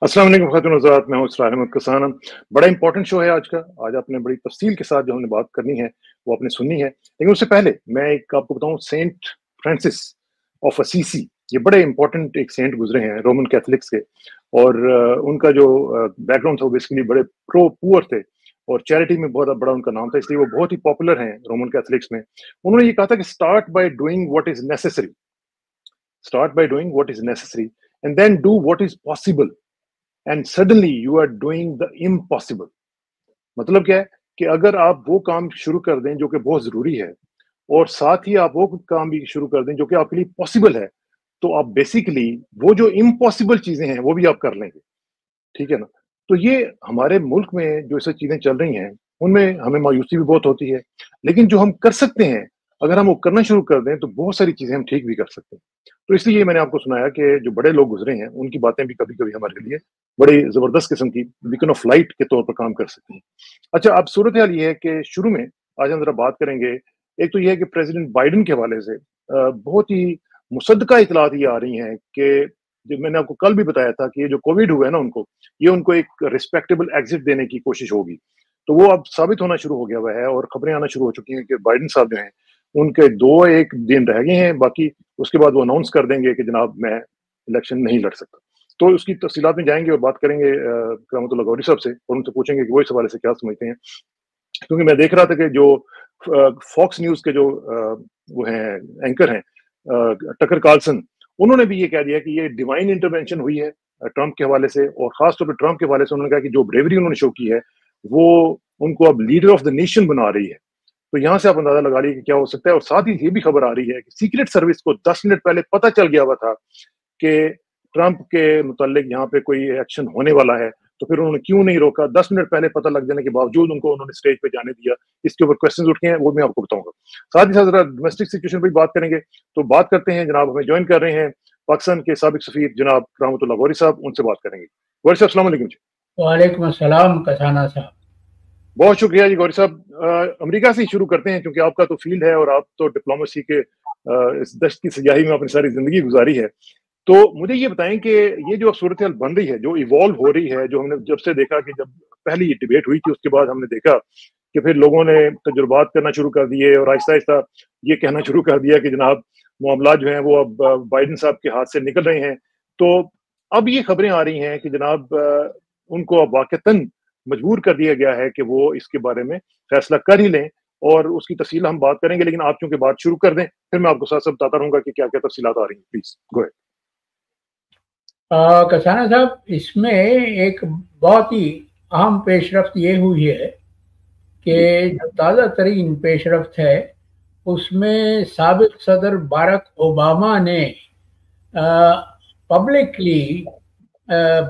السلام علیکم، خاتون حضرات میں ہوں اسرار احمد کسان۔ بڑا امپورٹنٹ شو ہے آج کا۔ آج آپ نے بڑی تفصیل کے ساتھ جو ہم نے بات کرنی ہے، وہ آپ نے سننی ہے۔ لیکن اس سے پہلے میں ایک آپ کو بتاؤں، سینٹ فرانسس آف اسیسی، یہ بڑے امپورٹنٹ ایک سینٹ گزرے ہیں رومن کیتھلکس کے۔ اور ان کا جو بیک گراؤنڈ تھا، وہ بیسکلی بڑے پرو پور تھے۔ اور چیریٹی میں بہت بڑا ان کا نام تھا، اس لیے وہ بہت ہی پاپولر ہیں رومن کیتھلکس میں۔ انہوں نے یہ کہا تھا کہ start by doing what is necessary start by doing what is necessary and then do what is possible and suddenly you are doing the impossible مطلب کیا ہے کہ اگر آپ وہ کام شروع کر دیں جو کہ بہت ضروری ہے اور ساتھ ہی آپ وہ کام بھی شروع کر دیں جو کہ آپ کے لیے پاسبل ہے، تو آپ بیسیکلی وہ جو امپاسبل چیزیں ہیں وہ بھی آپ کر لیں گے۔ ٹھیک ہے نا؟ تو یہ ہمارے ملک میں جو ایسے چیزیں چل رہی ہیں، ان میں ہمیں مایوسی بھی بہت ہوتی ہے۔ لیکن جو ہم کر سکتے ہیں اگر ہم وہ کرنا شروع کر دیں تو بہت ساری چیزیں ہم ٹھیک بھی کر سکتے ہیں۔ تو اس لیے میں نے آپ کو سنایا کہ جو بڑے لوگ گزرے ہیں، ان کی باتیں بھی کبھی کبھی ہمارے لیے بڑی زبردست قسم کی بیکن آف لائٹ کے طور پر کام کر سکتے ہیں۔ اچھا اب صورت حال یہ ہے کہ شروع میں آج ہم ذرا بات کریں گے۔ ایک تو یہ ہے کہ پریزیڈنٹ بائیڈن کے حوالے سے بہت ہی مصدقہ اطلاعات یہ آ رہی ہیں کہ جو میں نے آپ کو کل بھی بتایا تھا کہ یہ جو کووڈ ہوا ہے نا ان کو، یہ ان کو ایک ریسپیکٹیبل ایگزٹ دینے کی کوشش ہوگی۔ تو وہ اب ثابت ہونا شروع ہو گیا ہوا ہے اور خبریں آنا شروع ہو چکی ہیں کہ بائیڈن صاحب جو ہیں ان کے دو ایک دن رہ گئے ہیں، باقی اس کے بعد وہ اناؤنس کر دیں گے کہ جناب میں الیکشن نہیں لڑ سکتا۔ تو اس کی تفصیلات میں جائیں گے اور بات کریں گے کرامت اللہ گوری صاحب سے اور ان سے پوچھیں گے کہ وہ اس حوالے سے کیا سمجھتے ہیں۔ کیونکہ میں دیکھ رہا تھا کہ جو فاکس نیوز کے جو وہ ہیں اینکر ہیں ٹکر کارلسن، انہوں نے بھی یہ کہہ دیا کہ یہ ڈیوائن انٹروینشن ہوئی ہے ٹرمپ کے حوالے سے اور خاص طور پہ ٹرمپ کے حوالے سے انہوں نے کہا کہ جو بریوری انہوں نے شو کی ہے، وہ ان کو اب لیڈر آف دا نیشن بنا رہی ہے۔ تو یہاں سے آپ اندازہ لگا لیے کہ کیا ہو سکتا ہے اور ساتھ ہی یہ بھی خبر آ رہی ہے کہ سیکرٹ سروس کو دس منٹ پہلے پتہ چل گیا ہوا تھا کہ ٹرمپ کے متعلق یہاں پہ کوئی ایکشن ہونے والا ہے، تو پھر انہوں نے کیوں نہیں روکا؟ دس منٹ پہلے پتہ لگ جانے کے باوجود ان کو انہوں نے اسٹیج پہ جانے دیا۔ اس کے اوپر کوشچنز اٹھے ہیں، وہ میں آپ کو بتاؤں گا۔ ساتھ ہی ساتھ ذرا ڈومیسٹک سچویشن پہ بات کریں گے۔ تو بات کرتے ہیں، جناب ہمیں جوائن کر رہے ہیں پاکستان کے سابق سفیر جناب رحمۃ اللہ غوری صاحب، ان سے بات کریں گے۔ غوری صاحب، السلام علیکم جی۔ وعلیکم السلام، کسانہ صاحب۔ بہت شکریہ جی گوری صاحب۔ امریکہ سے ہی شروع کرتے ہیں کیونکہ آپ کا تو فیلڈ ہے اور آپ تو ڈپلومسی کے اس دشت کی سیاحی میں اپنی ساری زندگی گزاری ہے۔ تو مجھے یہ بتائیں کہ یہ جو صورتحال بن رہی ہے، جو ایوالو ہو رہی ہے، جو ہم نے جب سے دیکھا کہ جب پہلی یہ ڈبیٹ ہوئی تھی، اس کے بعد ہم نے دیکھا کہ پھر لوگوں نے تجربات کرنا شروع کر دیے اور آہستہ آہستہ یہ کہنا شروع کر دیا کہ جناب معاملات جو ہیں وہ اب بائیڈن صاحب کے ہاتھ سے نکل رہے ہیں۔ تو اب یہ خبریں آ رہی ہیں کہ جناب ان کو اب واقعتاً مجبور کر دیا گیا ہے کہ وہ اس کے بارے میں فیصلہ کر ہی لیں اور اس کی تفصیل ہم بات کریں گے، لیکن آپ چونکہ بات شروع کر دیں، پھر میں آپ کو ساتھ ساتھ بتاتا رہوں گا کہ کیا کیا تفصیلات آ رہی ہیں۔ پلیز گو کسانہ صاحب، اس میں ایک بہت ہی اہم پیش رفت یہ ہوئی ہے کہ جو تازہ ترین پیش رفت ہے، اس میں سابق صدر بارک اوباما نے پبلکلی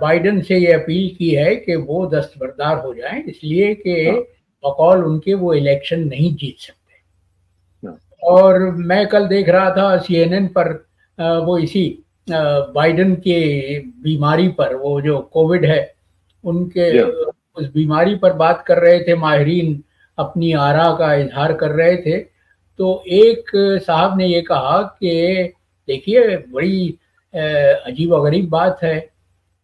بائیڈن سے یہ اپیل کی ہے کہ وہ دستبردار ہو جائیں اس لیے کہ ہاں۔ بقول ان کے وہ الیکشن نہیں جیت سکتے ہاں۔ اور میں کل دیکھ رہا تھا سی این این پر وہ اسی بائیڈن کے بیماری پر وہ جو کووڈ ہے ان کے اس بیماری پر بات کر رہے تھے ماہرین اپنی آرا کا اظہار کر رہے تھے تو ایک صاحب نے یہ کہا کہ دیکھیے بڑی عجیب و غریب بات ہے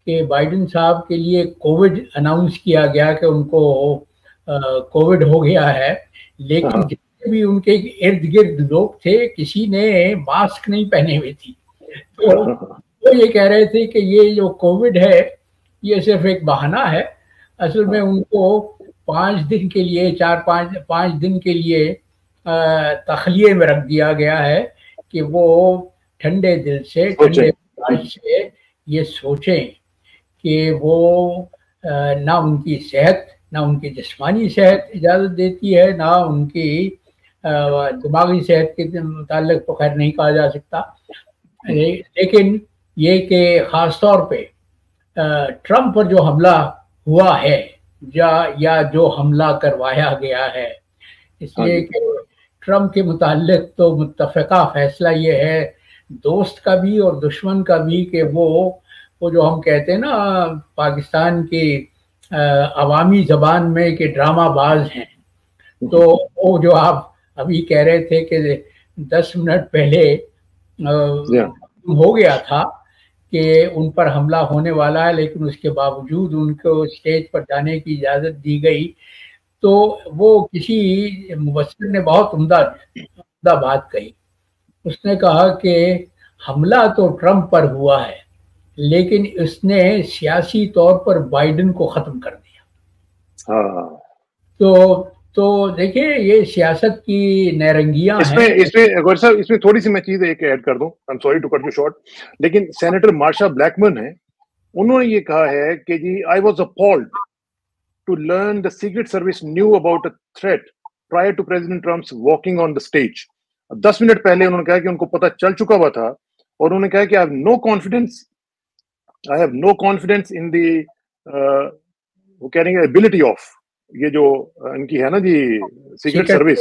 کہ بائیڈن صاحب کے لیے کووڈ اناؤنس کیا گیا کہ ان کو کووڈ ہو گیا ہے۔ لیکن ہاں۔ جتنے بھی ان کے ارد گرد لوگ تھے کسی نے ماسک نہیں پہنے ہوئے تھی۔ تو وہ یہ کہہ رہے تھے کہ یہ جو کووڈ ہے یہ صرف ایک بہانہ ہے۔ اصل میں ان کو پانچ دن کے لیے چار پانچ پانچ دن کے لیے تخلیے میں رکھ دیا گیا ہے کہ وہ ٹھنڈے دل سے ٹھنڈے سے یہ سوچیں۔ کہ وہ نہ ان کی صحت نہ ان کی جسمانی صحت اجازت دیتی ہے نہ ان کی دماغی صحت کے متعلق تو خیر نہیں کہا جا سکتا لیکن یہ کہ خاص طور پہ ٹرمپ پر جو حملہ ہوا ہے یا یا جو حملہ کروایا گیا ہے اس لیے ہاں جی۔ کہ ٹرمپ کے متعلق تو متفقہ فیصلہ یہ ہے دوست کا بھی اور دشمن کا بھی کہ وہ وہ جو ہم کہتے ہیں نا پاکستان کی عوامی زبان میں کہ ڈرامہ باز ہیں۔ تو وہ جو آپ ابھی کہہ رہے تھے کہ دس منٹ پہلے ہو گیا تھا کہ ان پر حملہ ہونے والا ہے لیکن اس کے باوجود ان کو اسٹیج پر جانے کی اجازت دی گئی۔ تو وہ کسی مبصر نے بہت عمدہ عمدہ بات کہی۔ اس نے کہا کہ حملہ تو ٹرمپ پر ہوا ہے۔ لیکن اس نے سیاسی طور پر بائیڈن کو ختم کر دیا۔ ہاں۔ تو تو دیکھیں یہ سیاست کی نیرنگیاں اس میں اس میں غور صاحب اس میں تھوڑی سی میں چیز ایک ایڈ کر دوں۔ I'm sorry to cut you short. لیکن سینیٹر مارشا بلیکمن ہے انہوں نے یہ کہا ہے کہ جی I was appalled to learn the secret service knew about a threat prior to President Trump's walking on the stage دس منٹ پہلے انہوں نے کہا کہ ان کو پتہ چل چکا ہوا تھا اور انہوں نے کہا کہ I have no confidence I have no confidence in the uh, وہ کہہ رہے ہیں ability of یہ جو ان کی ہے نا جی سیکرٹ سروس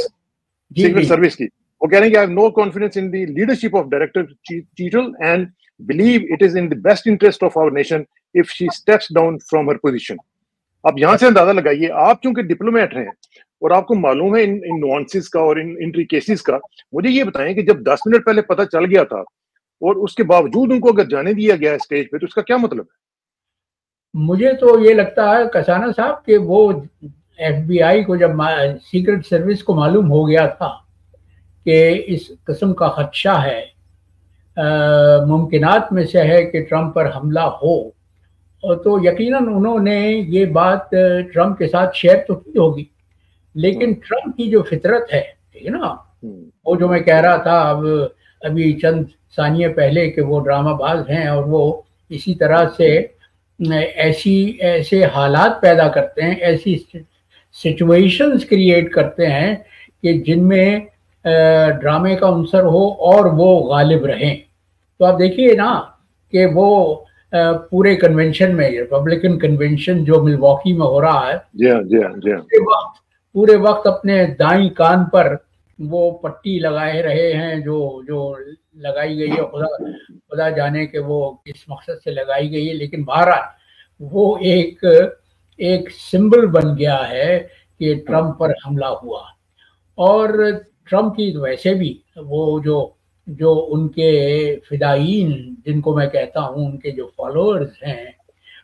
سیکرٹ سروس کی۔ وہ کہہ رہے ہیں کہ I no confidence in the leadership of director Cheatle and believe it is in the best interest of our nation if she steps down from her position اب یہاں سے اندازہ لگائیے آپ چونکہ ڈپلومیٹ ہیں اور آپ کو معلوم ہے ان نوانسز کا اور انٹری کیسز کا مجھے یہ بتائیں کہ جب دس منٹ پہلے پتہ چل گیا تھا اور اس کے باوجود ان کو اگر جانے دیا گیا اسٹیج پہ تو اس کا کیا مطلب ہے؟ مجھے تو یہ لگتا ہے کسانہ صاحب کہ وہ ایف بی آئی کو جب سیکرٹ سروس کو معلوم ہو گیا تھا کہ اس قسم کا خدشہ ہے ممکنات میں سے ہے کہ ٹرمپ پر حملہ ہو۔ تو یقیناً انہوں نے یہ بات ٹرمپ کے ساتھ شیئر تو کی ہوگی۔ لیکن ٹرمپ کی جو فطرت ہے ٹھیک ہے نا؟ وہ جو میں کہہ رہا تھا اب ابھی چند ثانیے پہلے کہ وہ ڈرامہ باز ہیں اور وہ اسی طرح سے ایسی ایسے حالات پیدا کرتے ہیں ایسی سچویشنز کریٹ کرتے ہیں کہ جن میں ڈرامے کا عنصر ہو اور وہ غالب رہیں تو آپ دیکھیے نا کہ وہ پورے کنونشن میں ریپبلکن کنونشن جو ملواکی میں ہو رہا ہے جی ہاں، جی ہاں، جی ہاں۔ پورے وقت پورے وقت اپنے دائیں کان پر وہ پٹی لگائے رہے ہیں جو جو لگائی گئی ہے خدا خدا جانے کہ وہ کس مقصد سے لگائی گئی ہے۔ لیکن بہرحال وہ ایک ایک سمبل بن گیا ہے کہ ٹرمپ پر حملہ ہوا۔ اور ٹرمپ کی ویسے بھی وہ جو جو ان کے فدائین جن کو میں کہتا ہوں ان کے جو فالوورز ہیں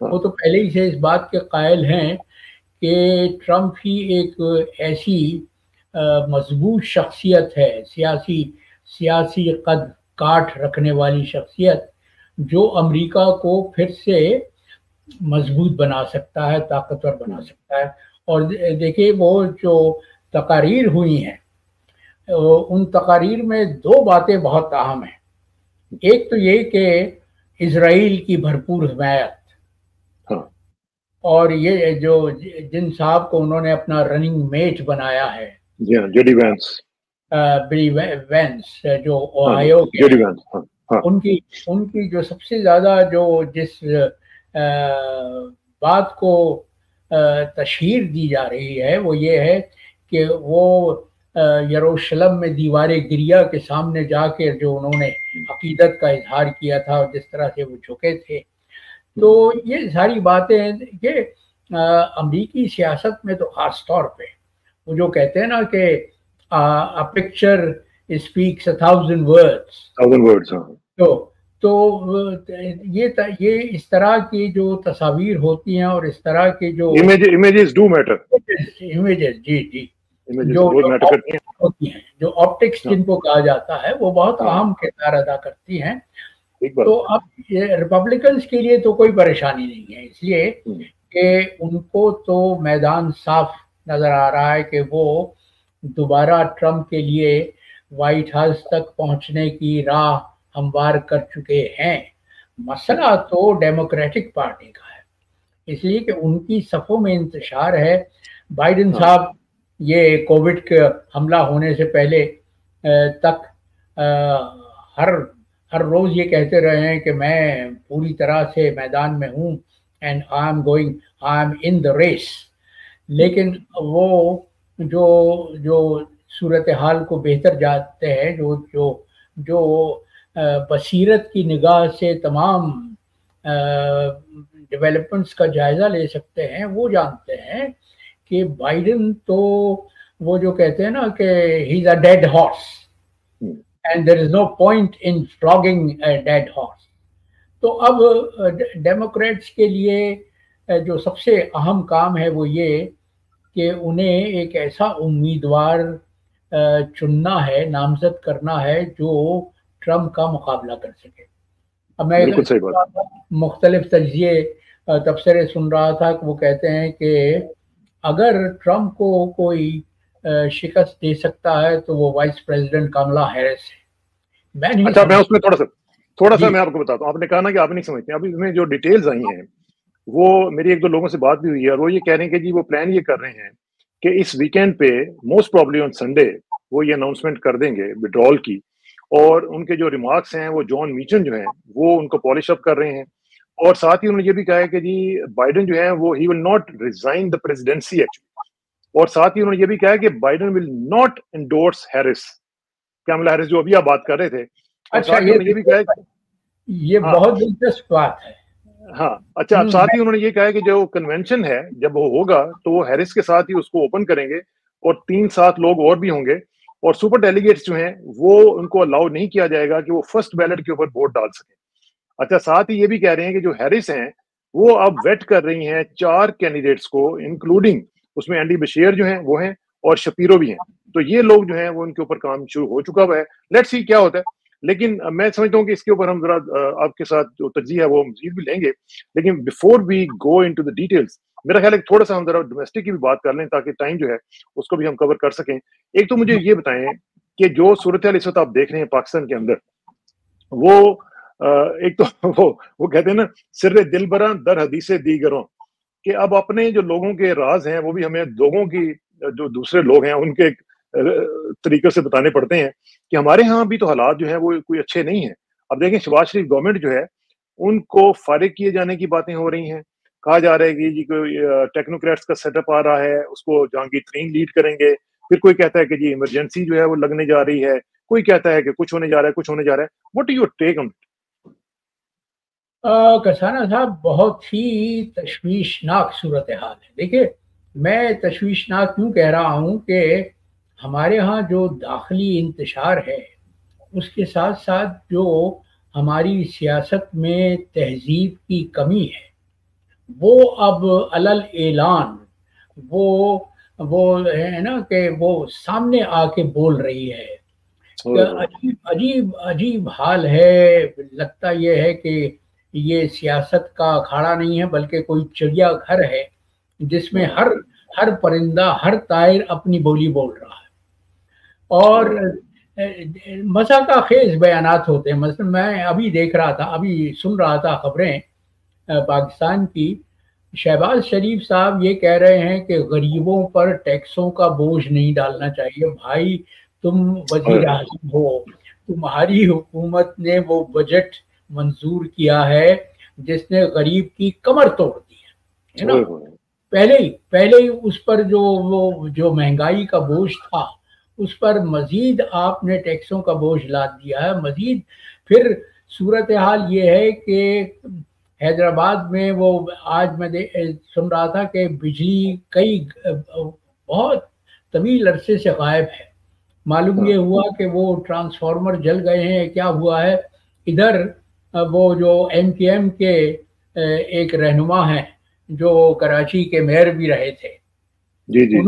وہ تو پہلے ہی سے اس بات کے قائل ہیں کہ ٹرمپ ہی ایک ایسی مضبوط شخصیت ہے سیاسی سیاسی قد کاٹ رکھنے والی شخصیت جو امریکہ کو پھر سے مضبوط بنا سکتا ہے طاقتور بنا سکتا ہے۔ اور دیکھیے وہ جو تقاریر ہوئی ہیں ان تقاریر میں دو باتیں بہت اہم ہیں۔ ایک تو یہ کہ اسرائیل کی بھرپور حمایت۔ ہاں۔ اور یہ جو جن صاحب کو انہوں نے اپنا رننگ میٹ بنایا ہے۔ جی ہاں، وینس جو ہاں، ان کی ان کی جو سب سے زیادہ جو جس بات کو تشہیر دی جا رہی ہے وہ یہ ہے کہ وہ یروشلم میں دیوار گریا کے سامنے جا کے جو انہوں نے عقیدت کا اظہار کیا تھا اور جس طرح سے وہ جھکے تھے۔ تو یہ ساری باتیں یہ امریکی سیاست میں تو خاص طور پہ وہ جو کہتے ہیں نا کہ پکچر اسپیکس تھاؤزنڈ ورڈس تو تو یہ یہ اس طرح کی جو تصاویر ہوتی ہیں اور اس طرح کے جو امیجز ڈو میٹر امیجز جی جی جو ہوتی ہیں جو آپٹکس جن کو کہا جاتا ہے وہ بہت۔ اہم کردار ادا کرتی ہیں تو اب ریپبلکنس کے لیے تو کوئی پریشانی نہیں ہے اس لیے کہ ان کو تو میدان صاف نظر آ رہا ہے کہ وہ دوبارہ ٹرمپ کے لیے وائٹ ہاؤس تک پہنچنے کی راہ ہموار کر چکے ہیں۔ مسئلہ تو ڈیموکریٹک پارٹی کا ہے۔ اس لیے کہ ان کی صفوں میں انتشار ہے۔ بائیڈن ہاں۔ صاحب یہ کووڈ کے حملہ ہونے سے پہلے تک ہر ہر روز یہ کہتے رہے ہیں کہ میں پوری طرح سے میدان میں ہوں and I'm going I'm in the race لیکن وہ جو جو صورتحال کو بہتر جاتے ہیں، جو جو جو بصیرت کی نگاہ سے تمام ڈیولپمنٹس کا جائزہ لے سکتے ہیں، وہ جانتے ہیں کہ بائیڈن تو وہ جو کہتے ہیں نا کہ he is a dead horse and there is no point in flogging dead horse تو اب ڈیموکریٹس کے لیے جو سب سے اہم کام ہے وہ یہ کہ انہیں ایک ایسا امیدوار چننا ہے نامزد کرنا ہے جو ٹرمپ کا مقابلہ کر سکے۔ اب میں مختلف تجزیے تبصرے سن رہا تھا کہ وہ کہتے ہیں کہ اگر ٹرمپ کو کوئی شکست دے سکتا ہے تو وہ وائس پریزیڈنٹ کاملا ہیرس ہے۔ میں اچھا میں اس میں تھوڑا سا تھوڑا سا جی۔ میں آپ کو بتاتا ہوں۔ آپ نے کہا نا کہ آپ نہیں سمجھتے ابھی اس میں جو ڈیٹیلز آئی ہیں وہ میری ایک دو لوگوں سے بات بھی ہوئی ہے اور وہ یہ کہہ رہے ہیں کہ جی وہ پلان یہ کر رہے ہیں کہ اس ویکینڈ پہ موسٹ پرابلی آن سنڈے وہ یہ اناؤنسمنٹ کر دیں گے وڈرول کی اور ان کے جو ریمارکس ہیں وہ جان میچن جو ہیں وہ ان کو پالش اپ کر رہے ہیں اور ساتھ ہی انہوں نے یہ بھی کہا ہے کہ جی بائیڈن جو ہے وہ he will not resign the presidency actually اور ساتھ ہی انہوں نے یہ بھی کہا ہے کہ Biden will not endorse Harris Kamala Harris جو ابھی آپ بات کر رہے تھے اچھا یہ بھی کہا ہے یہ ہاں۔ بہت دلچسپ بات ہے ہاں اچھا اب ساتھ ہی انہوں نے یہ کہا ہے کہ جو کنونشن ہے جب وہ ہوگا تو وہ ہیرس کے ساتھ ہی اس کو اوپن کریں گے اور تین سات لوگ اور بھی ہوں گے اور سپر ڈیلیگیٹس جو ہیں وہ ان کو الاؤ نہیں کیا جائے گا کہ وہ فرسٹ بیلٹ کے اوپر ووٹ ڈال سکیں۔ اچھا ساتھ ہی یہ بھی کہہ رہے ہیں کہ جو ہیرس ہیں وہ اب ویٹ کر رہی ہیں چار کینڈیڈیٹس کو انکلوڈنگ اس میں اینڈی بشیر جو ہیں وہ ہیں اور شپیرو بھی ہیں۔ تو یہ لوگ جو ہیں وہ ان کے اوپر کام شروع ہو چکا ہوا ہے۔ لیٹ سی کیا ہوتا ہے۔ لیکن میں سمجھتا ہوں کہ اس کے اوپر ہم ذرا آپ کے ساتھ جو تجزیہ ہے وہ مزید بھی لیں گے۔ لیکن before we go into the details میرا خیال ہے تھوڑا سا ہم ذرا ڈومیسٹک کی بھی بات کر لیں تاکہ ٹائم جو ہے اس کو بھی ہم کور کر سکیں۔ ایک تو مجھے یہ بتائیں کہ جو صورتحال اس وقت آپ دیکھ رہے ہیں پاکستان کے اندر، وہ ایک تو وہ وہ کہتے ہیں نا، سر دل براں در حدیث دیگروں۔ کہ اب اپنے جو لوگوں کے راز ہیں، وہ بھی ہمیں لوگوں کی، جو دوسرے لوگ ہیں، ان کے طریقے سے بتانے پڑتے ہیں کہ ہمارے ہاں بھی تو حالات جو ہیں وہ کوئی اچھے نہیں ہیں۔ اب دیکھیں شباز شریف گورنمنٹ جو ہے، ان کو فارغ کیے جانے کی باتیں ہو رہی ہیں۔ کہا جا رہا ہے کہ جی کوئی ٹیکنوکریٹس کا سیٹ اپ آ رہا ہے، اس کو جہانگیر ترین لیڈ کریں گے۔ پھر کوئی کہتا ہے کہ جی ایمرجنسی جو ہے وہ لگنے جا رہی ہے۔ کوئی کہتا ہے کہ کچھ ہونے جا رہا ہے، کچھ ہونے جا رہا ہے۔ وٹ یو ٹیک آن کسانہ صاحب، بہت ہی تشویشناک صورتحال ہے۔ دیکھیے، میں تشویشناک کیوں کہہ رہا ہوں کہ ہمارے ہاں جو داخلی انتشار ہے اس کے ساتھ ساتھ جو ہماری سیاست میں تہذیب کی کمی ہے وہ اب علل اعلان وہ وہ ہے نا کہ وہ سامنے آ کے بول رہی ہے۔ عجیب عجیب عجیب حال ہے۔ لگتا یہ ہے کہ یہ سیاست کا اکھاڑا نہیں ہے بلکہ کوئی چڑیا گھر ہے جس میں ہر ہر پرندہ ہر تائر اپنی بولی بول رہا ہے۔ اور مزہ کا خیز بیانات ہوتے ہیں۔ مثلا میں ابھی دیکھ رہا تھا ابھی سن رہا تھا خبریں پاکستان کی۔ شہباز شریف صاحب یہ کہہ رہے ہیں کہ غریبوں پر ٹیکسوں کا بوجھ نہیں ڈالنا چاہیے۔ بھائی تم وزیر اعظم ہو۔ تمہاری حکومت نے وہ بجٹ منظور کیا ہے جس نے غریب کی کمر توڑ دی ہے۔ نا؟ پہلے ہی پہلے ہی اس پر جو وہ جو مہنگائی کا بوجھ تھا اس پر مزید آپ نے ٹیکسوں کا بوجھ لاد دیا ہے۔ مزید پھر صورتحال یہ ہے کہ حیدرآباد میں وہ آج میں سن رہا تھا کہ بجلی کئی بہت طویل عرصے سے غائب ہے۔ معلوم یہ ہوا کہ وہ ٹرانسفارمر جل گئے ہیں کیا ہوا ہے؟ ادھر وہ جو ایم کے ایم کے ایک رہنما ہیں جو کراچی کے میئر بھی رہے تھے۔ جی جی۔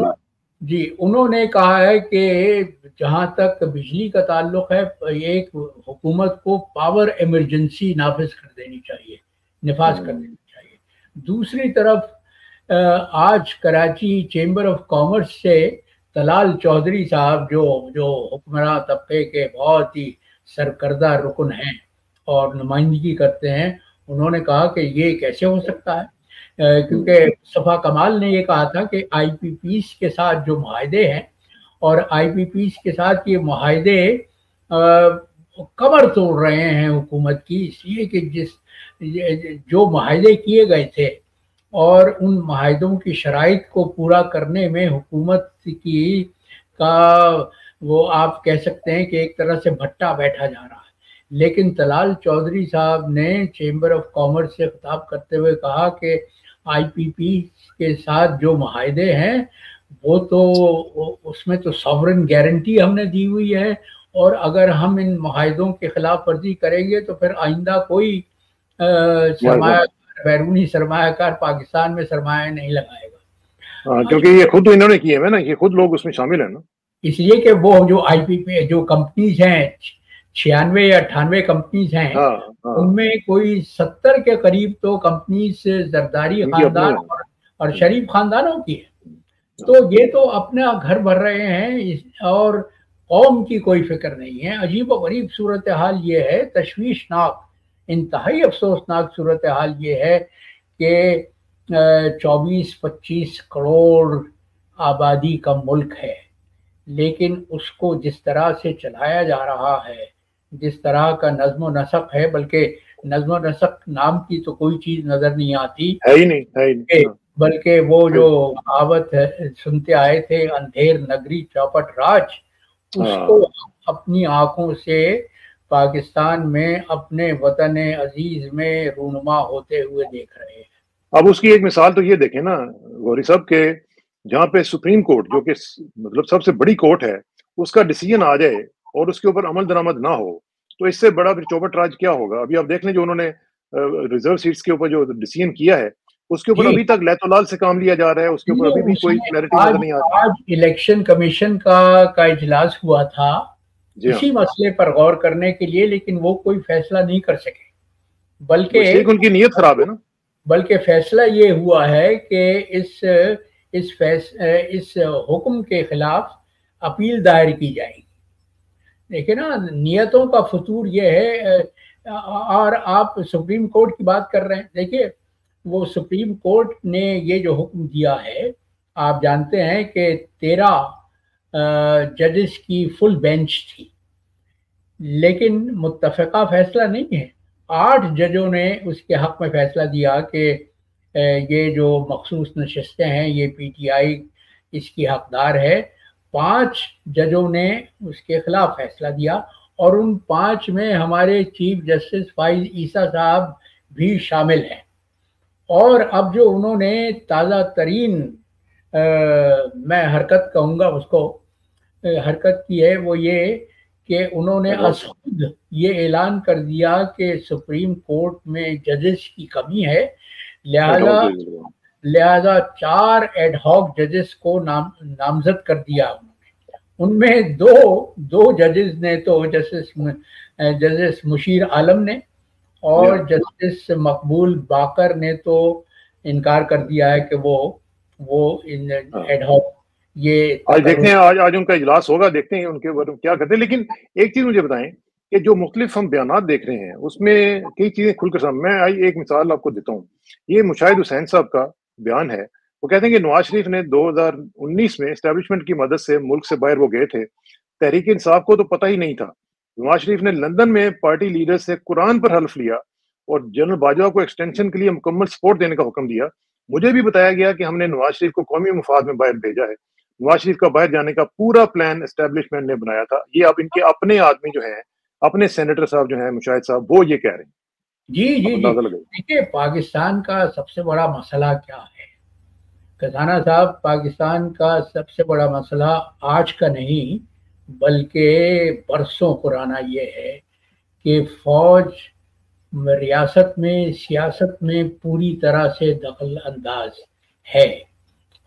جی انہوں نے کہا ہے کہ جہاں تک بجلی کا تعلق ہے ایک حکومت کو پاور ایمرجنسی نافذ کر دینی چاہیے، نفاذ کر دینی چاہیے۔ دوسری طرف آج کراچی چیمبر آف کامرس سے تلال چودھری صاحب، جو جو حکمراں طبقے کے بہت ہی سرکردہ رکن ہیں اور نمائندگی کرتے ہیں، انہوں نے کہا کہ یہ کیسے ہو سکتا ہے؟ کیونکہ صفا کمال نے یہ کہا تھا کہ آئی پی پیس کے ساتھ جو معاہدے ہیں، اور آئی پی پیس کے ساتھ یہ معاہدے کمر توڑ رہے ہیں حکومت کی، اس لیے کہ جس، جو معاہدے کیے گئے تھے، اور ان معاہدوں کی شرائط کو پورا کرنے میں حکومت کی کا وہ آپ کہہ سکتے ہیں کہ ایک طرح سے بھٹا بیٹھا جا رہا ہے۔ لیکن تلال چودھری صاحب نے چیمبر آف کامرس سے خطاب کرتے ہوئے کہا کہ آئی پی پی کے ساتھ جو معاہدے ہیں وہ تو اس میں تو ساورن گارنٹی ہم نے دی ہوئی ہے۔ اور اگر ہم ان معاہدوں کے خلاف ورزی کریں گے تو پھر آئندہ کوئی سرمایہ بیرونی سرمایہ کار پاکستان میں سرمایہ نہیں لگائے گا۔ ہاں، کیونکہ یہ خود انہوں نے کیے نا یہ خود لوگ اس میں شامل ہیں نا۔ اس لیے کہ وہ جو آئی پی پی جو کمپنیز ہیں چھیانوے یا اٹھانوے کمپنیز ہیں ہاں، ہاں۔ ان میں کوئی ستر کے قریب تو کمپنیز زرداری خاندان اور شریف خاندانوں کی ہے تو یہ تو اپنا گھر بھر رہے ہیں اور قوم کی کوئی فکر نہیں ہے۔ عجیب و غریب صورتحال یہ ہے تشویشناک انتہائی افسوسناک صورتحال یہ ہے کہ چوبیس پچیس کروڑ آبادی کا ملک ہے۔ لیکن اس کو جس طرح سے چلایا جا رہا ہے جس طرح کا نظم و نسق ہے بلکہ نظم و نسق نام کی تو کوئی چیز نظر نہیں آتی۔ ہے ہی نہیں بلکہ وہ جو آوت سنتے آئے تھے اندھیر نگری چوپٹ راج اس ہاں۔ کو اپنی آنکھوں سے پاکستان میں اپنے وطن عزیز میں رونما ہوتے ہوئے دیکھ رہے ہیں۔ اب اس کی ایک مثال تو یہ دیکھیں نا گوری صاحب کہ جہاں پہ سپریم کورٹ جو کہ مطلب سب سے بڑی کورٹ ہے اس کا ڈیسیجن آ جائے اور اس کے اوپر عمل درآمد نہ ہو تو اس سے بڑا پھر چوبٹ راج کیا ہوگا؟ ابھی آپ دیکھ لیں جو انہوں نے ریزرو سیٹس کے اوپر جو ڈیسیجن کیا ہے اس کے اوپر جی۔ ابھی تک لیت لال سے کام لیا جا رہا ہے اس کے اوپر ابھی بھی کوئی کلیئرٹی نظر نہیں آ رہا آج الیکشن کمیشن کا کا اجلاس ہوا تھا۔ جی اسی ہاں۔ مسئلے پر غور کرنے کے لیے لیکن وہ کوئی فیصلہ نہیں کر سکے۔ بلکہ ان کی نیت خراب ہے نا۔ بلکہ فیصلہ یہ ہوا ہے کہ اس اس حکم کے خلاف اپیل دائر کی جائے گی۔ دیکھیں نا، نیتوں کا فطور یہ ہے اور آپ سپریم کورٹ کی بات کر رہے ہیں۔ دیکھیے، وہ سپریم کورٹ نے یہ جو حکم دیا ہے، آپ جانتے ہیں کہ تیرہ ججز کی فل بینچ تھی۔ لیکن متفقہ فیصلہ نہیں ہے۔ آٹھ ججوں نے اس کے حق میں فیصلہ دیا کہ یہ جو مخصوص نشستیں ہیں، یہ پی ٹی آئی اس کی حقدار ہے۔ پانچ ججوں نے اس کے خلاف فیصلہ دیا اور ان پانچ میں ہمارے چیف جسٹس فائز عیسیٰ صاحب بھی شامل ہیں۔ اور اب جو انہوں نے تازہ ترین میں حرکت کہوں گا اس کو حرکت کی ہے وہ یہ کہ انہوں نے خود یہ اعلان کر دیا کہ سپریم کورٹ میں ججز کی کمی ہے لہذا لہذا چار ایڈ ہاک ججز کو نام نامزد کر دیا ان میں دو دو ججز نے تو جسٹس جسٹس مشیر عالم نے اور جسٹس مقبول باقر نے تو انکار کر دیا ہے کہ وہ وہ ایڈ ہاک یہ آج دیکھتے ہیں آج آج ان کا اجلاس ہوگا دیکھتے ہیں ان کے کیا کرتے ہیں۔ لیکن ایک چیز مجھے بتائیں کہ جو مختلف ہم بیانات دیکھ رہے ہیں اس میں کئی چیزیں کھل کر سامنے میں آئی ایک مثال آپ کو دیتا ہوں۔ یہ مشاہد حسین صاحب کا بیان ہے۔ وہ کہتے ہیں کہ نواز شریف نے دو ہزار انیس میں اسٹیبلشمنٹ کی مدد سے ملک سے باہر وہ گئے تھے۔ تحریک انصاف کو تو پتہ ہی نہیں تھا۔ نواز شریف نے لندن میں پارٹی لیڈر سے قرآن پر حلف لیا اور جنرل باجوہ کو ایکسٹینشن کے لیے مکمل سپورٹ دینے کا حکم دیا۔ مجھے بھی بتایا گیا کہ ہم نے نواز شریف کو قومی مفاد میں باہر بھیجا ہے۔ نواز شریف کا باہر جانے کا پورا پلان اسٹیبلشمنٹ نے بنایا تھا۔ یہ اب ان کے اپنے آدمی جو ہیں، اپنے سینیٹر صاحب جو ہیں، مشاہد صاحب، وہ یہ کہہ رہے ہیں۔ جی جی جی۔ دیکھیے پاکستان کا سب سے بڑا مسئلہ کیا ہے؟ کسانہ صاحب پاکستان کا سب سے بڑا مسئلہ آج کا نہیں بلکہ برسوں پرانا یہ ہے کہ فوج ریاست میں سیاست میں پوری طرح سے دخل انداز ہے۔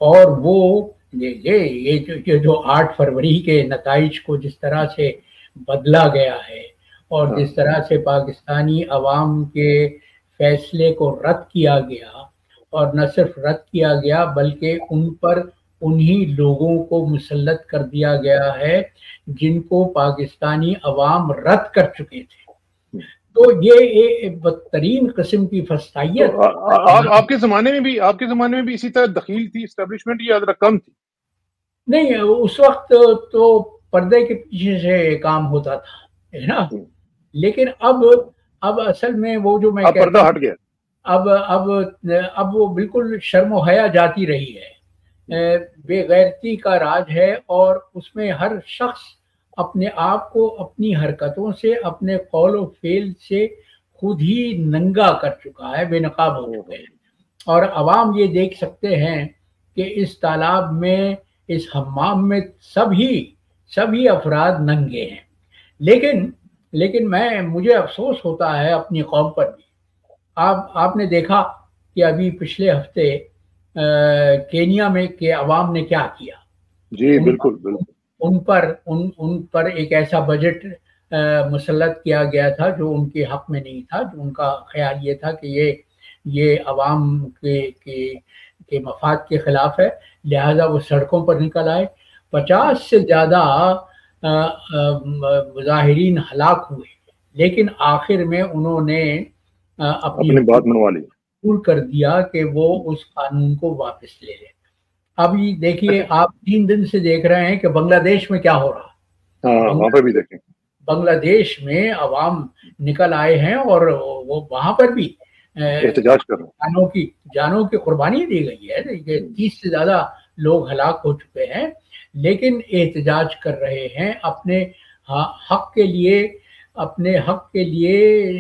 اور وہ یہ جو آٹھ فروری کے نتائج کو جس طرح سے بدلا گیا ہے اور ہاں۔ جس طرح سے پاکستانی عوام کے فیصلے کو رد کیا گیا اور نہ صرف رد کیا گیا بلکہ ان پر انہی لوگوں کو مسلط کر دیا گیا ہے جن کو پاکستانی عوام رد کر چکے تھے۔ تو یہ بدترین قسم کی فسائیت آپ کے زمانے میں بھی آپ کے زمانے میں بھی اسی طرح دخیل تھی اسٹیبلشمنٹ یا کم تھی؟ نہیں اس وقت تو پردے کے پیچھے سے کام ہوتا تھا ہے نا؟ لیکن اب اب اصل میں وہ جو میں پردہ ہٹ گیا۔ اب اب اب وہ بالکل شرم و حیا جاتی رہی ہے۔ بے غیرتی کا راج ہے اور اس میں ہر شخص اپنے آپ کو اپنی حرکتوں سے اپنے قول و فیل سے خود ہی ننگا کر چکا ہے بے نقاب ہو چکے اور عوام یہ دیکھ سکتے ہیں کہ اس تالاب میں اس حمام میں سبھی سبھی افراد ننگے ہیں۔ لیکن لیکن میں مجھے افسوس ہوتا ہے اپنی قوم پر بھی۔ آپ آپ نے دیکھا کہ ابھی پچھلے ہفتے کینیا میں کہ عوام نے کیا کیا؟ جی بالکل بالکل۔ ان پر ان ان پر ایک ایسا بجٹ مسلط کیا گیا تھا جو ان کے حق میں نہیں تھا جو ان کا خیال یہ تھا کہ یہ یہ عوام کے کے مفاد کے خلاف ہے لہذا وہ سڑکوں پر نکل آئے۔ پچاس سے زیادہ مظاہرین ہلاک ہوئے۔ لیکن آخر میں انہوں نے اپنی بات منوا لی۔ کر دیا کہ وہ اس قانون کو واپس لے لے ابھی دیکھیے آپ تین دن سے دیکھ رہے ہیں کہ بنگلہ دیش میں کیا ہو رہا۔ ہاں، بھی دیکھیں۔ بنگلہ دیش میں عوام نکل آئے ہیں اور وہ وہاں پر بھی احتجاج کر جانوں کی جانوں کی قربانی دی گئی ہے۔ تیس سے زیادہ لوگ ہلاک ہو چکے ہیں۔ لیکن احتجاج کر رہے ہیں اپنے ہاں، حق کے لیے، اپنے حق کے لیے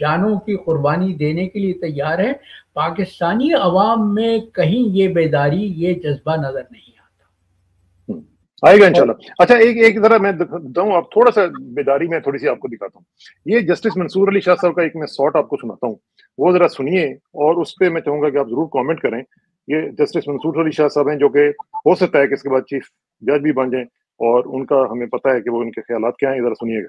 جانوں کی قربانی دینے کے لیے تیار ہے پاکستانی عوام میں کہیں یہ بیداری، یہ جذبہ نظر نہیں آتا۔ آئے گا انشاءاللہ۔ اچھا ایک ایک ذرا میں دوں، آپ تھوڑا سا بیداری میں تھوڑی سی آپ کو دکھاتا ہوں۔ یہ جسٹس منصور علی شاہ صاحب کا ایک میں ساٹ آپ کو سناتا ہوں۔ وہ ذرا سنیے اور اس پہ میں چاہوں گا کہ آپ ضرور کامنٹ کریں۔ یہ جسٹس منصور علی شاہ صاحب ہیں جو کہ ہو سکتا ہے کہ اس کے بعد چیف جج بھی بن جائیں اور ان کا ہمیں پتہ ہے کہ وہ ان کے خیالات کیا ہیں، ذرا سنیے گا۔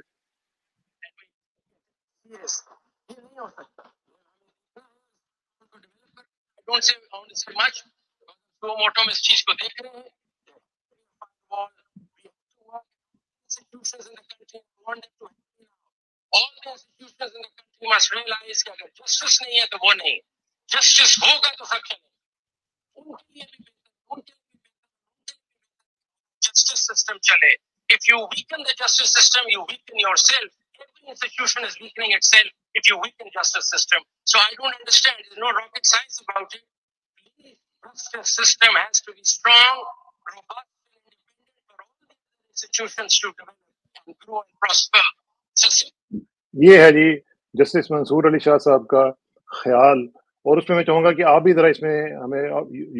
اس چیز کو دیکھ رہے ہیں جسٹس نہیں ہے تو وہ نہیں جسٹس ہوگا تو سب یہ ہے جی جسٹس منصور علی شاہ صاحب کا خیال اور اس میں میں چاہوں گا کہ آپ بھی ذرا اس میں ہمیں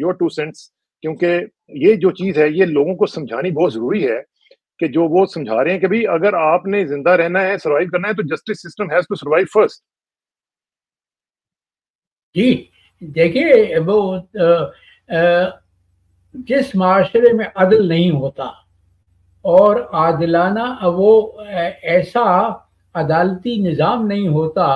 یور ٹو سینٹس کیونکہ یہ جو چیز ہے، یہ لوگوں کو سمجھانی بہت ضروری ہے کہ جو وہ سمجھا رہے ہیں کہ بھائی اگر آپ نے زندہ رہنا ہے سروائیو کرنا ہے، تو justice system has to survive first جی دیکھیے، وہ جس معاشرے میں عدل نہیں ہوتا اور عادلانہ وہ ایسا عدالتی نظام نہیں ہوتا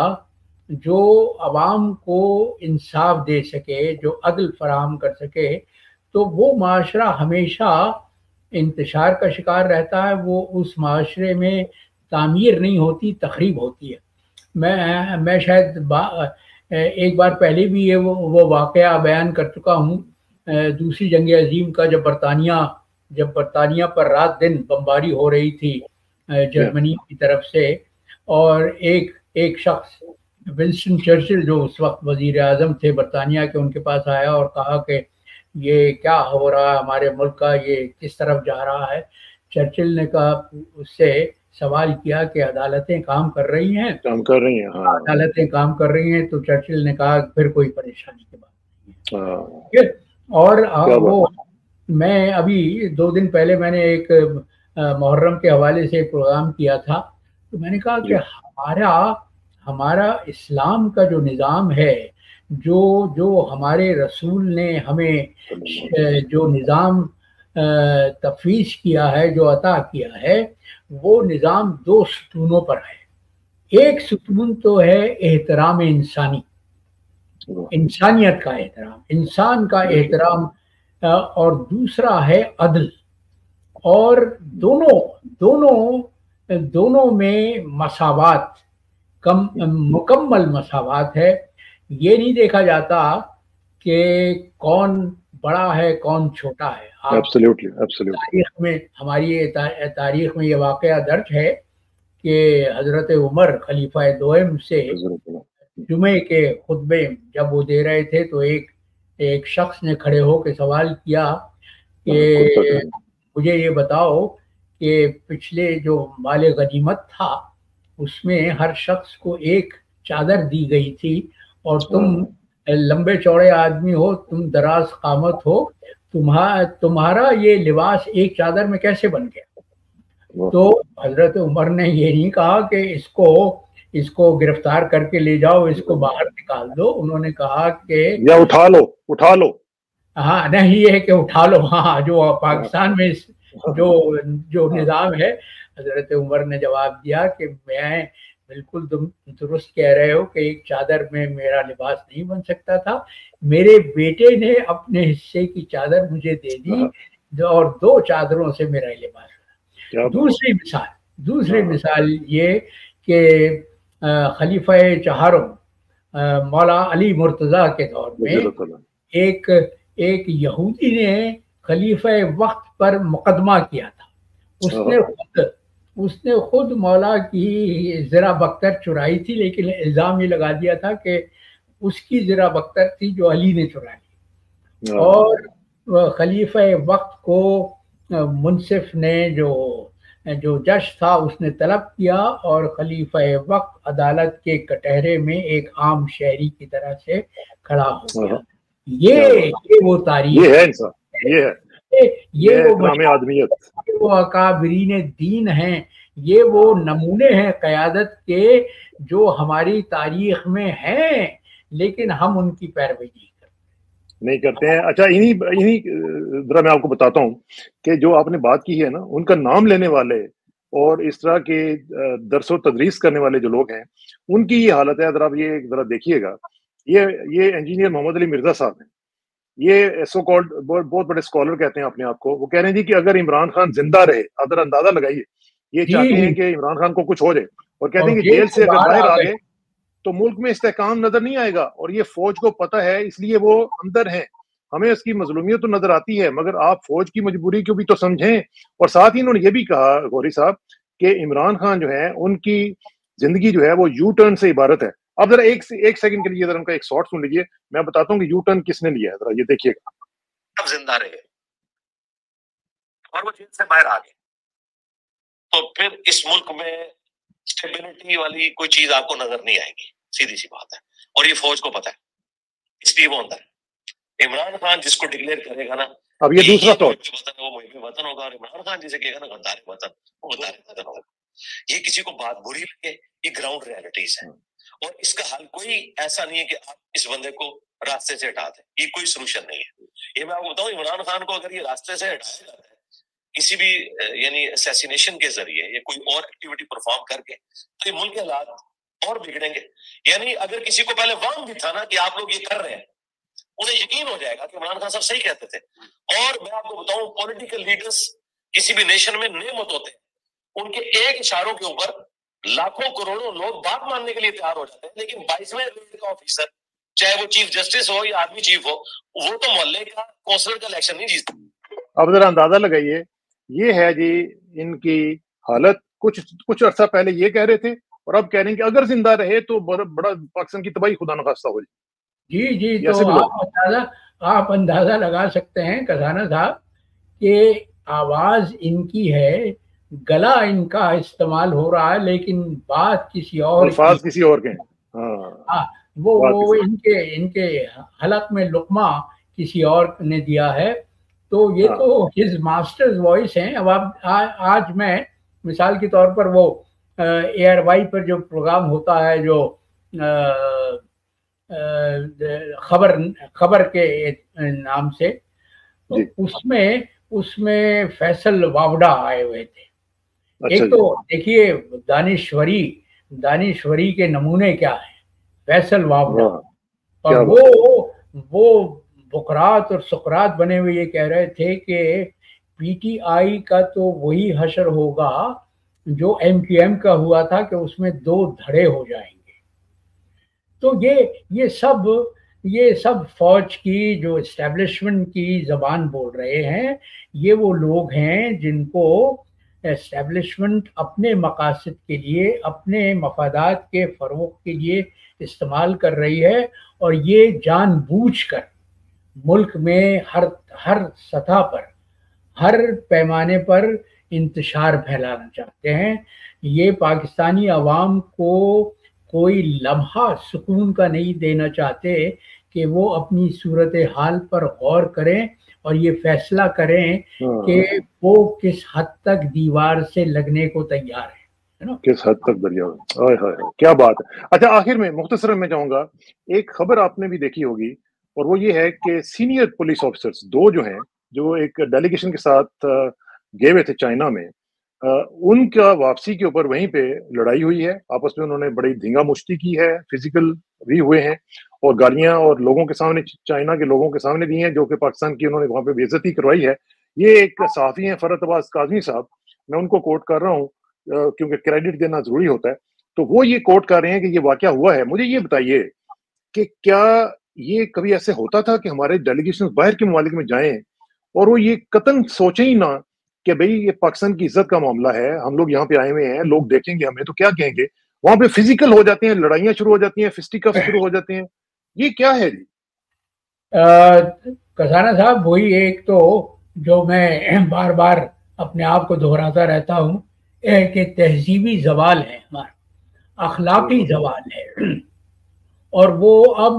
جو عوام کو انصاف دے سکے، جو عدل فراہم کر سکے، تو وہ معاشرہ ہمیشہ انتشار کا شکار رہتا ہے۔ وہ اس معاشرے میں تعمیر نہیں ہوتی تقریب ہوتی ہے۔ میں میں شاید با، ایک بار پہلے بھی یہ وہ واقعہ بیان کر چکا ہوں۔ دوسری جنگ عظیم کا جب برطانیہ جب برطانیہ پر رات دن بمباری ہو رہی تھی، جرمنی کی طرف سے، اور ایک ایک شخص ونسٹن چرچل جو اس وقت وزیر اعظم تھے برطانیہ کے ان کے پاس آیا اور کہا کہ یہ کیا ہو رہا ہے ہمارے ملک کا یہ کس طرف جا رہا ہے؟ چرچل نے کہا اس سے سوال کیا کہ عدالتیں کام کر رہی ہیں؟ کام کر رہی ہیں ہاں۔ عدالتیں کام کر رئی ہیں تو چرچل نے کہا پھر کوئی پریشانی کے بات نہیں اور وہ میں ابھی دو دن پہلے میں نے ایک محرم کے حوالے سے ایک پروگرام کیا تھا۔ تو میں نے کہا کہ جی۔ ہمارا ہمارا اسلام کا جو نظام ہے جو جو ہمارے رسول نے ہمیں جو نظام تفویض کیا ہے جو عطا کیا ہے وہ نظام دو ستونوں پر ہے۔ ایک ستون تو ہے احترام انسانی۔ انسانیت کا احترام۔ انسان کا احترام اور دوسرا ہے عدل۔ اور دونوں دونوں دونوں میں مساوات۔ کم مکمل مساوات ہے۔ یہ نہیں دیکھا جاتا کہ کون بڑا ہے کون چھوٹا ہے۔ تاریخ میں ہماری تاریخ میں یہ واقعہ درج ہے کہ حضرت عمر خلیفہ دوئم سے جمعے کے خطبے جب وہ دے رہے تھے تو ایک ایک شخص نے کھڑے ہو کے سوال کیا کہ مجھے یہ بتاؤ کہ پچھلے جو مال غنیمت تھا اس میں ہر شخص کو ایک چادر دی گئی تھی اور تم لمبے چوڑے آدمی ہو تم دراز قامت ہو تمہارا یہ لباس ایک چادر میں کیسے بن گیا؟ تو حضرت عمر نے یہ نہیں کہا کہ اس کو اس کو گرفتار کر کے لے جاؤ اس کو باہر نکال دو۔ انہوں نے کہا کہ یا اٹھا لو اٹھا لو۔ ہاں نہیں یہ ہے کہ اٹھا لو۔ ہاں جو پاکستان میں جو جو نظام ہے حضرت عمر نے جواب دیا کہ میں بالکل درست کہہ رہے ہو کہ ایک چادر میں میرا لباس نہیں بن سکتا تھا۔ میرے بیٹے نے اپنے حصے کی چادر مجھے دے دی ہاں۔ اور دو چادروں سے میرا لباس دوسری مثال دوسری ہاں۔ مثال یہ کہ خلیفہ چہاروں مولا علی مرتضی کے دور میں ایک ایک یہودی نے خلیفہ وقت پر مقدمہ کیا تھا۔ اس نے خود اس نے خود مولا کی ذرا بختر چرائی تھی لیکن الزام یہ لگا دیا تھا کہ اس کی ذرا بختر تھی جو علی نے چرائی۔ اور خلیفہ وقت کو منصف نے جو جو جش تھا اس نے طلب کیا اور خلیفہ وقت عدالت کے کٹہرے میں ایک عام شہری کی طرح سے کھڑا ہو گیا۔ یہ وہ تاریخ۔ یہ وہ اکابرین دین ہیں یہ وہ نمونے ہیں قیادت کے جو ہماری تاریخ میں ہیں لیکن ہم ان کی پیروی نہیں کرتے۔ نہیں کرتے ہیں۔ اچھا انہی انہی ذرا میں آپ کو بتاتا ہوں کہ جو آپ نے بات کی ہے نا ان کا نام لینے والے اور اس طرح کے درس و تدریس کرنے والے جو لوگ ہیں ان کی یہ حالت ہے۔ اگر آپ یہ ذرا دیکھیے گا یہ یہ انجینئر محمد علی مرزا صاحب ہیں۔ یہ سو کالڈ بہت بڑے اسکالر کہتے ہیں اپنے آپ کو۔ وہ کہہ رہے ہیں جی کہ اگر عمران خان زندہ رہے اگر اندازہ لگائیے یہ جی، چاہتے ہیں جی۔ کہ عمران خان کو کچھ ہو جائے۔ اور کہتے ہیں کہ جیل سے اگر باہر آ گئے تو ملک میں استحکام نظر نہیں آئے گا۔ اور یہ فوج کو پتہ ہے اس لیے وہ اندر ہیں۔ ہمیں اس کی مظلومیت تو نظر آتی ہے مگر آپ فوج کی مجبوری کو بھی تو سمجھیں۔ اور ساتھ ہی انہوں نے یہ بھی کہا غوری صاحب کہ عمران خان جو ہے ان کی زندگی جو ہے وہ یو ٹرن سے عبارت ہے۔ اب ذرا ایک ایک سیکنڈ کے لیے ذرا ان کا ایک شارٹ سن لیجیے میں بتاتا ہوں کہ یو ٹرن کس نے لیا ہے۔ ذرا یہ دیکھیے گا۔ اب زندہ رہے۔ اور وہ جیل سے باہر آ گئے۔ تو پھر اس ملک میں اسٹیبلٹی والی کوئی چیز آپ کو نظر نہیں آئے گی۔ سیدھی سی بات ہے۔ اور یہ فوج کو پتا ہے۔ اس لیے وہ اندر عمران خان جس کو ڈکلیئر کرے گا نا اب یہ دوسرا طور وہ محب وطن ہوگا۔ اور عمران خان جسے کہے گا نا غدار وطن وہ غدار وطن ہوگا۔ یہ کسی کو بات بری لگے یہ گراؤنڈ ریالٹیز ہیں۔ اور اس کا حل کوئی ایسا نہیں ہے کہ آپ اس بندے کو راستے سے ہٹا دیں۔ یہ کوئی سولوشن نہیں ہے۔ یہ میں آپ کو بتاؤں، عمران خان کو اگر یہ راستے سے ہٹایا جاتا ہے، کسی بھی یعنی اسیسینیشن کے ذریعے یا کوئی اور ایکٹیویٹی پرفارم کر کے، تو یہ ملک کے حالات اور بگڑیں گے۔ یعنی اگر کسی کو پہلے وام بھی تھا نا کہ آپ لوگ یہ کر رہے ہیں، انہیں یقین ہو جائے گا کہ عمران خان صاحب صحیح کہتے تھے۔ اور میں آپ کو بتاؤں پولیٹیکل لیڈرز کسی بھی نیشن میں نعمت ہوتے ہیں، ان کے ایک اشاروں کے اوپر لاکھوں کروڑوں لوگ بات ماننے کے لیے تیار ہو جاتے ہیں لیکن بائیسویں کا آفیسر چاہے وہ چیف جسٹس ہو یا آدمی چیف ہو وہ تو محلے کا کونسلر کا الیکشن نہیں جیتتا۔ اب ذرا اندازہ لگائیے یہ ہے جی ان کی حالت۔ کچھ کچھ عرصہ پہلے یہ کہہ رہے تھے اور اب کہہ رہے ہیں کہ اگر زندہ رہے تو بڑا پاکستان کی تباہی خدا نخواستہ ہو جائے۔ جی جی تو آپ اندازہ آپ اندازہ لگا سکتے ہیں کسانہ صاحب کہ آواز ان کی ہے گلا ان کا استعمال ہو رہا ہے لیکن بات کسی اور کسی اور کے ہاں, ہاں، وہ ان کے ان کے حلق میں لقمہ کسی اور نے دیا ہے۔ تو یہ ہاں۔ تو ہز ماسٹر وائس ہیں۔ اب آپ آج میں مثال کے طور پر وہ اے آر وائی پر جو پروگرام ہوتا ہے جو خبر خبر کے نام سے جی۔ اس میں اس میں فیصل واوڈا آئے ہوئے تھے۔ ایک جی۔ تو دیکھیے دانشوری دانشوری کے نمونے کیا ہیں؟ فیصل واوڈا اور وہ وہ بکرات اور سکرات بنے ہوئے یہ کہہ رہے تھے کہ پی ٹی آئی کا تو وہی حشر ہوگا جو ایم کیو ایم کا ہوا تھا کہ اس میں دو دھڑے ہو جائیں گے۔ تو یہ یہ سب یہ سب فوج کی جو اسٹیبلشمنٹ کی زبان بول رہے ہیں یہ وہ لوگ ہیں جن کو اسٹیبلشمنٹ اپنے مقاصد کے لیے، اپنے مفادات کے فروغ کے لیے استعمال کر رہی ہے اور یہ جان بوجھ کر ملک میں ہر ہر سطح پر، ہر پیمانے پر انتشار پھیلانا چاہتے ہیں۔ یہ پاکستانی عوام کو کوئی لمحہ سکون کا نہیں دینا چاہتے کہ وہ اپنی صورت حال پر غور کریں اور یہ فیصلہ کریں ہاں۔ کہ وہ کس حد تک دیوار سے لگنے کو تیار ہے کس حد تک دریا کیا بات ہے۔ اچھا آخر میں مختصر میں چاہوں گا۔ ایک خبر آپ نے بھی دیکھی ہوگی اور وہ یہ ہے کہ سینئر پولیس آفیسرز دو جو ہیں جو ایک ڈیلیگیشن کے ساتھ گئے ہوئے تھے چائنا میں ان کا واپسی کے اوپر وہیں پہ لڑائی ہوئی ہے۔ آپس میں انہوں نے بڑی دھینگا مشتی کی ہے فزیکل بھی ہوئے ہیں۔ اور گاڑیاں اور لوگوں کے سامنے، چائنا کے لوگوں کے سامنے دی ہیں جو کہ پاکستان کی انہوں نے وہاں پہ بےزتی کروائی ہے۔ یہ ایک صحافی ہیں فرت عباس کاظمی صاحب، میں ان کو کوٹ کر رہا ہوں کیونکہ کریڈٹ دینا ضروری ہوتا ہے۔ تو وہ یہ کوٹ کر رہے ہیں کہ یہ واقعہ ہوا ہے۔ مجھے یہ بتائیے کہ کیا یہ کبھی ایسے ہوتا تھا کہ ہمارے ڈیلیگیشن باہر کے ممالک میں جائیں اور وہ یہ قطن سوچیں ہی نہ کہ بھئی یہ پاکستان کی عزت کا معاملہ ہے، ہم لوگ یہاں پہ آئے ہوئے ہیں، لوگ دیکھیں گے ہمیں تو کیا کہیں گے؟ وہاں پہ فزیکل ہو جاتے ہیں، لڑائیاں شروع ہو جاتی ہیں فسٹیکف شروع ہو جاتے ہیں۔ یہ کیا ہے جی؟ کسانہ صاحب وہی ایک تو جو میں بار بار اپنے آپ کو دہراتا رہتا ہوں کہ تہذیبی زوال ہے ہمارا اخلاقی زوال ہے۔ اور وہ اب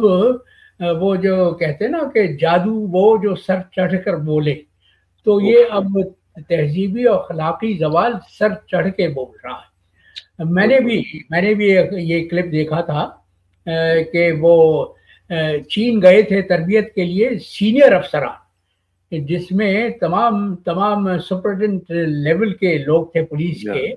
وہ جو کہتے ہیں نا کہ جادو وہ جو سر چڑھ کر بولے تو یہ اب تہذیبی اور اخلاقی زوال سر چڑھ کے بول رہا ہے۔ میں نے بھی میں نے بھی یہ کلپ دیکھا تھا کہ وہ چین گئے تھے تربیت کے لیے سینئر افسران جس میں تمام تمام سپرڈنٹ لیول کے لوگ تھے پولیس کے۔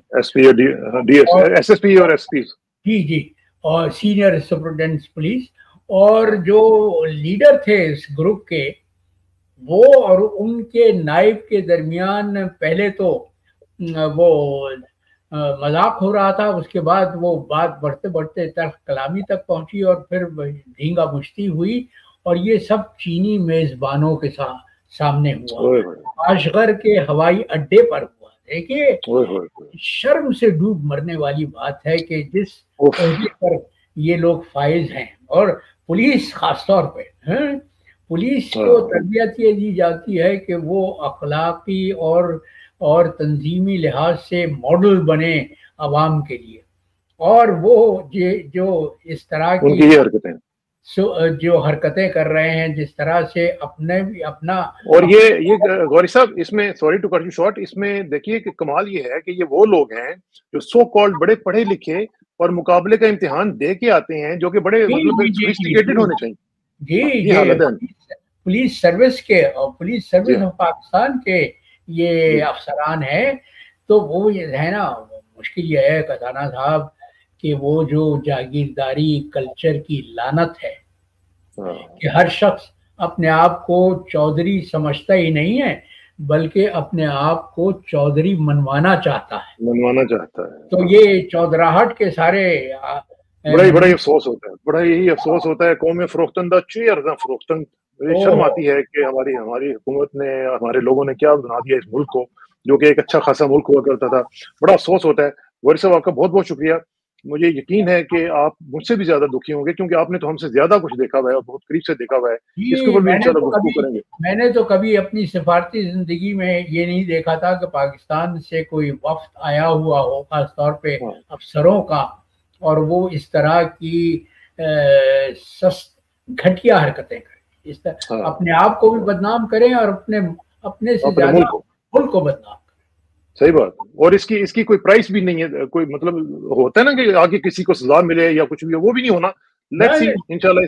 جی جی اور سینئر سپرڈنٹ پولیس۔ اور جو لیڈر تھے اس گروپ کے وہ اور ان کے نائب کے درمیان پہلے تو وہ مذاق ہو رہا تھا اس کے بعد وہ بات بڑھتے بڑھتے تلخ کلامی تک پہنچی اور پھر ڈھینگا مشتی ہوئی اور یہ سب چینی میزبانوں کے ساتھ سامنے ہوا۔ اشغر کے ہوائی اڈے پر ہوا۔ دیکھیے شرم سے ڈوب مرنے والی بات ہے کہ جس پر یہ لوگ فائز ہیں اور پولیس خاص طور پہ پولیس کو ہاں۔ تربیت یہ دی جاتی ہے کہ وہ اخلاقی اور اور تنظیمی لحاظ سے ماڈل بنے عوام کے لیے۔ اور وہ جو اس طرح کی جو حرکتیں کر رہے ہیں جس طرح سے اپنے اپنا اور یہ یہ غوری صاحب اس میں sorry to cut you short اس میں دیکھیے کہ کمال یہ ہے کہ یہ وہ لوگ ہیں جو سو کالڈ بڑے پڑھے لکھے اور مقابلے کا امتحان دے کے آتے ہیں جو کہ بڑے جی، مطلب جی، ہونے چاہیے۔ جی جی پولیس سروس کے اور پولیس سروس آف پاکستان کے یہ افسران ہیں تو وہ یہ ہے نا مشکل یہ ہے کسانہ صاحب کہ وہ جو جاگیرداری کلچر کی لانت ہے ہاں۔ کہ ہر شخص اپنے آپ کو چودھری سمجھتا ہی نہیں ہے بلکہ اپنے آپ کو چودھری منوانا چاہتا ہے۔ منوانا چاہتا ہے۔ تو یہ چودراہٹ کے سارے بڑا ہی بڑا ہی افسوس ہوتا ہے بڑا ہی افسوس ہوتا ہے قوم فروختن دا چیئر فروختن۔ شرم آتی ہے کہ ہماری ہماری حکومت نے ہمارے لوگوں نے کیا بنا دیا اس ملک کو جو کہ ایک اچھا خاصا ملک ہوا کرتا تھا۔ بڑا افسوس ہوتا ہے۔ غوری صاحب آپ کا بہت بہت شکریہ۔ مجھے یقین ہے کہ آپ مجھ سے بھی زیادہ دکھی ہوں گے کیونکہ آپ نے تو ہم سے زیادہ کچھ دیکھا ہوا ہے اور بہت قریب سے دیکھا ہوا ہے۔ اس کے اوپر بھی انشاءاللہ گفتگو کریں گے۔ میں نے تو کبھی اپنی سفارتی زندگی میں یہ نہیں دیکھا تھا کہ پاکستان سے کوئی وفد آیا ہوا ہو خاص طور پہ ہاں۔ افسروں کا۔ اور وہ اس طرح کی گھٹیا حرکتیں کریں۔ اس طرح ہاں۔ اپنے آپ کو بھی بدنام کریں اور اپنے اپنے سے زیادہ ملک کو۔ بدنام صحیح بات۔ اور اس کی اس کی کوئی پرائس بھی نہیں ہے۔ کوئی مطلب ہوتا ہے نا کہ آگے کسی کو سزا ملے یا کچھ بھی ہو وہ بھی نہیں ہونا۔ لیٹ سی انشاءاللہ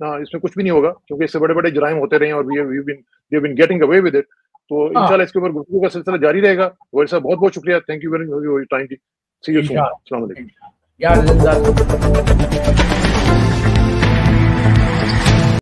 ہاں اس میں کچھ بھی نہیں ہوگا۔ کیونکہ اس سے بڑے بڑے جرائم ہوتے رہے ہیں اور been getting away with it تو ہاں۔ انشاءاللہ اس کے اوپر گفتگو کا سلسلہ جاری رہے گا۔ صاحب بہت بہت شکریہ۔ Thank you very much time see you soon السلام علیکم۔ Yardım zaten.